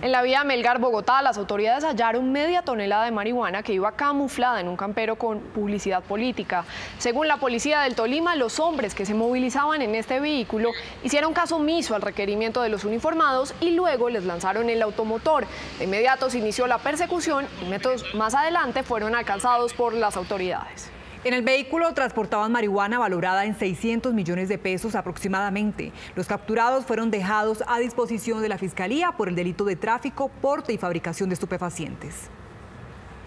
En la vía Melgar, Bogotá, las autoridades hallaron media tonelada de marihuana que iba camuflada en un campero con publicidad política. Según la policía del Tolima, los hombres que se movilizaban en este vehículo hicieron caso omiso al requerimiento de los uniformados y luego les lanzaron el automotor. De inmediato se inició la persecución y metros más adelante fueron alcanzados por las autoridades. En el vehículo transportaban marihuana valorada en 600 millones de pesos aproximadamente. Los capturados fueron dejados a disposición de la Fiscalía por el delito de tráfico, porte y fabricación de estupefacientes.